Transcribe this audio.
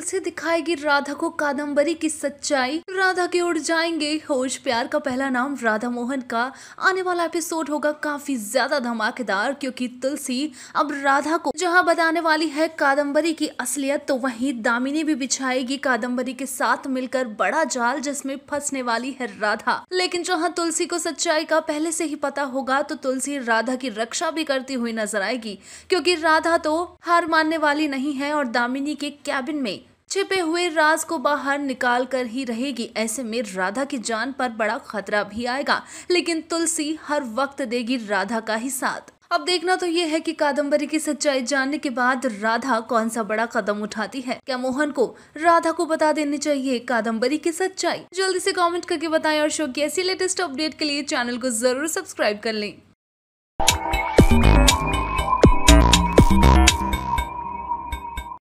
तुलसी दिखाएगी राधा को कादम्बरी की सच्चाई। राधा की ओर जाएँगे। होश प्यार का पहला नाम राधा मोहन का। आने वाला एपिसोड होगा काफ़ी ज़्यादा धमाकेदार, क्योंकि तुलसी अब राधा को जहाँ बताने वाली है कादम्बरी की असलियत तो वहीं दामिनी भी बिछाएगी कादम्बरी के साथ मिलकर बड़ा जाल जिसमें फंसने वाली है राधा। लेकिन जहाँ तुलसी को सच्चाई का पहले से ही पता होगा तो तुलसी राधा की रक्षा भी करती हुई नज़र आएगी। क्योंकि राधा तो हार मानने वाली नहीं है, और दामिनी के कैबिन में छिपे हुए राज को बाहर निकाल कर ही रहेगी। ऐसे में राधा की जान पर बड़ा खतरा भी आएगा, लेकिन तुलसी हर वक्त देगी राधा का ही साथ। अब देखना तो ये है कि कादम्बरी की सच्चाई जानने के बाद राधा कौन सा बड़ा कदम उठाती है। क्या मोहन को राधा को बता देनी चाहिए कादम्बरी की सच्चाई? जल्दी से कमेंट करके बताएँ और शो की ऐसी लेटेस्ट अपडेट के लिए चैनल को ज़रूर सब्सक्राइब कर लें।